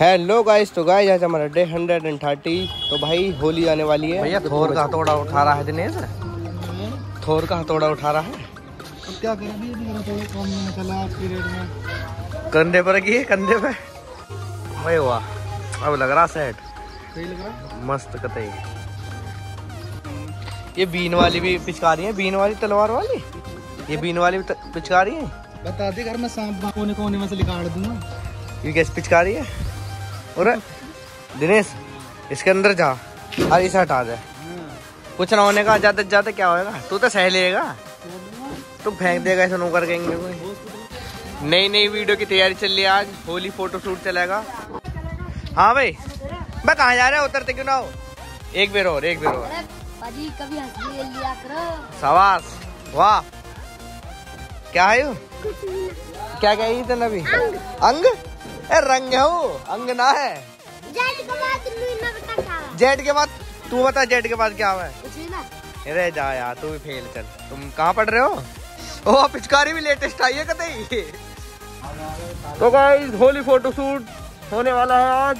Hello guys तो guys आज हमारा डे हंड्रेड एंड थर्टी तो भाई होली आने वाली है। भैया थोर का हथौड़ा उठा रहा है दिनेश। थोर का हथौड़ा उठा रहा है। क्या करें? तो कंधे पर की कंधे पे? भाई वाह अब लग रहा सेट लग रहा मस्त कतई। ये बीन वाली भी पिचकारी है बीन वाली तलवार वाली? ये बीन वाली भी पिचकारी है? बता दे घर में सांप कोने कोने में से निकाल दूँगा ये कैसे पिचकारी है? और दिनेश इसके अंदर जा। और इसे हटा दे कुछ ना होने का ज़्यादा ज़्यादा क्या होएगा? तू तो सह लेगा। तू फेंक देगा ऐसा नो कर कहेंगे कोई। नई नई वीडियो की तैयारी चल रही है आज। होली फ़ोटो शूट चलेगा। हाँ भाई मैं कहाँ जा रहा है? उतरते क्यों ना हो? एक बेर और एक बेर और। सवास वाह। क्या है क्या क्या तेन अभी? अंग। ए रंग है वो अंग ना है। जेट के बाद लुइना बता क्या जेट के बाद तू बता जेट के बाद क्या हुआ है? कुछ नहीं ना। अरे जा यार तू भी फेल चल। तुम कहाँ पढ़ रहे हो? ओ पिचकारी भी लेटेस्ट आई है कतई तो गाइस होली फ़ोटो शूट होने वाला है आज।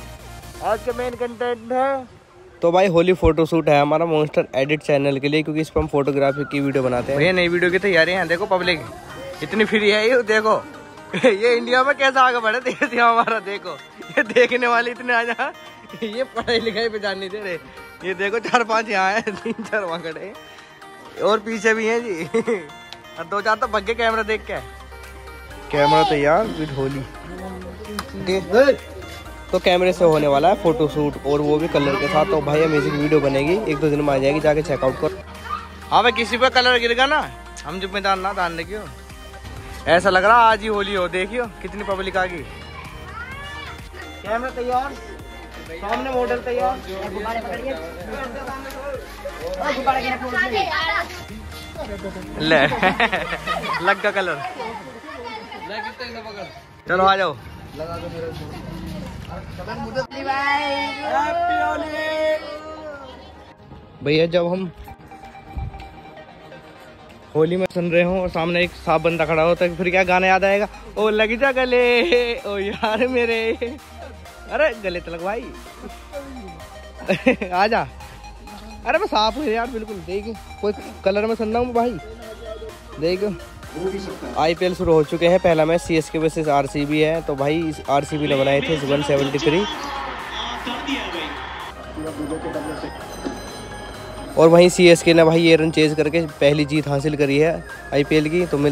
आज का मेन कंटेंट है। तो भाई होली फ़ोटो शूट है हमारा मोन्स्टर एडिट चैनल के लिए क्योंकि इस पर हम फोटोग्राफी की वीडियो बनाते हैं। भैया नई वीडियो की तैयारी है देखो पब्लिक इतनी फ्री है ये देखो। ये इंडिया में कैसा आगे बढ़े? देश यहाँ हमारा देखो। ये देखने वाले इतने आ जा। ये पढ़ाई लिखाई पे जान नहीं दे रहे। ये देखो चार पाँच यहाँ है तीन चार वहाँ खड़े और पीछे भी हैं जी। और दो चार तो भग्गे कैमरा देख के। कैमरा तैयार विद होली तो कैमरे से होने वाला है फ़ोटो शूट और वो भी कलर के साथ। तो भाई अमेजिंग वीडियो बनेगी। एक दो दिन में आ जाएगी जाके चेकआउट कर। हाँ भाई किसी पे कलर गिर गया ना हम जिम्मेदार ना डालने क्यों ऐसा लग रहा आज ही होली हो देखियो कितनी पब्लिक आ गई। कैमरा तैयार सामने मॉडल तैयार। ले। लग का कलर। चलो आ जाओ। भैया जब हम होली में सुन रहे हो और सामने एक साफ़ बंदा खड़ा हो तो फिर क्या गाना याद आएगा? ओ, लग जा गले। ओ, यार मेरे। अरे, गले तलक भाई। जा अरे, मैं साफ़ हूँ यार, बिल्कुल। देख, कोई कलर में सुन रहा हूँ भाई। देख आईपीएल शुरू हो चुके हैं। पहला match C S K versus R C B है। तो भाई आर सी बी ने बनाए थे वन सेवेंटी थ्री और वहीं सी ने भाई ये रन चेज करके पहली जीत हासिल करी है आईपीएल की तो मिल